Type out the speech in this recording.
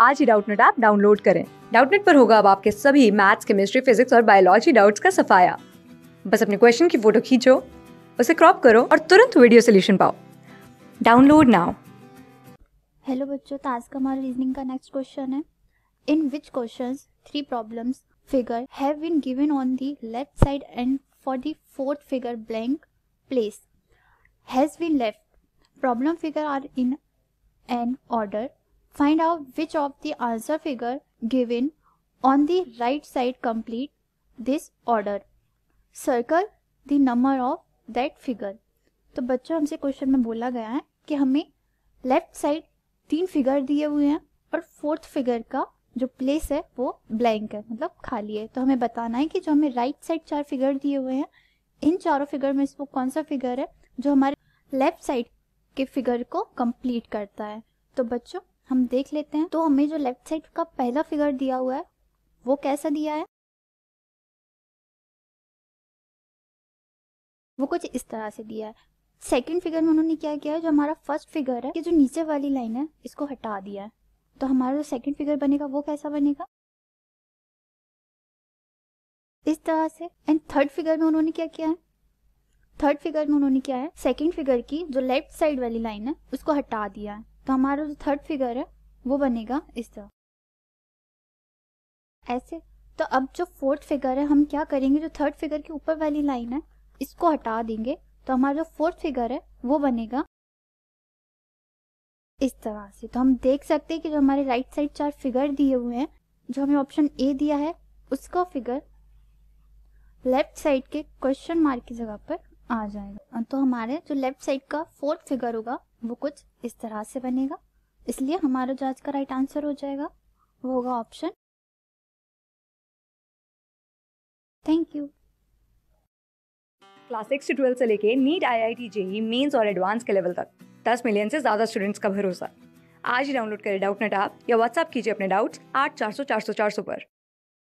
आज ही Doubtnut app download करें। डाउटनेट पर होगा अब आपके सभी मैथ्स, केमिस्ट्री, फिजिक्स और बायोलॉजी डाउट्स का सफाया। बस अपने क्वेश्चन की फ़ोटो खींचो, उसे क्रॉप करो और तुरंत वीडियो सोल्यूशन पाओ। Download now. हेलो बच्चों तो आज का हमारा रीजनिंग का नेक्स्ट क्वेश्चन है। In which question three problems figure have been given on the left side and for the fourth figure blank place has been left problem figure are in an order Find out which of the answer figure given on the right side complete this order. Circle the number of that figure. तो बच्चों, हमसे question में बोला गया है कि हमें left side तीन फिगर दिए हुए हैं और फोर्थ फिगर का जो प्लेस है, वो ब्लैंक है मतलब खाली है तो हमें बताना है कि जो हमें राइट साइड चार फिगर दिए हुए हैं, इन चारों फिगर में वो कौन सा फिगर है जो हमारे लेफ़्ट साइड के फिगर को कंप्लीट करता है तो बच्चों हम देख लेते हैं। तो हमें जो लेफ़्ट साइड का पहला फिगर दिया हुआ है, वो कैसा दिया है? वो कुछ इस तरह से दिया है। सेकंड फिगर में उन्होंने क्या किया है? जो हमारा फ़र्स्ट फिगर है कि जो नीचे वाली लाइन है, इसको हटा दिया है। तो हमारा जो सेकंड फिगर बनेगा, वो कैसा बनेगा? इस तरह से। एंड थर्ड फिगर में उन्होंने क्या किया है? थर्ड फिगर में उन्होंने क्या है? सेकंड फिगर की जो लेफ़्ट साइड वाली लाइन है, उसको हटा दिया है। तो हमारा जो थर्ड फिगर है, वो बनेगा इस तरह। ऐसे तो अब जो फोर्थ फिगर है, हम क्या करेंगे? जो थर्ड फिगर के ऊपर वाली लाइन है, इसको हटा देंगे। तो हमारा जो फोर्थ फिगर है, वो बनेगा इस तरह से। तो हम देख सकते हैं कि जो हमारे राइट साइड चार फिगर दिए हुए हैं, जो हमें ऑप्शन ए दिया है, उसका फिगर लेफ़्ट साइड के क्वेश्चन मार्क की जगह पर आ जाएगा। तो हमारे जो लेफ़्ट साइड का फोर्थ फिगर होगा वो कुछ इस तरह से बनेगा। इसलिए हमारा जो आज का राइट आंसर हो जाएगा, वो होगा option thank you class six twelfth से लेके NEET I I T JEE mains और एडवांस के लेवल तक। दस मिलियन से ज़्यादा स्टूडेंट्स का भरोसा। आज ही डाउनलोड करें डाउट नेट ऐप या व्हाट्सअप कीजिए अपने डाउट्स आठ चार सौ चार सौ चार सौ पर।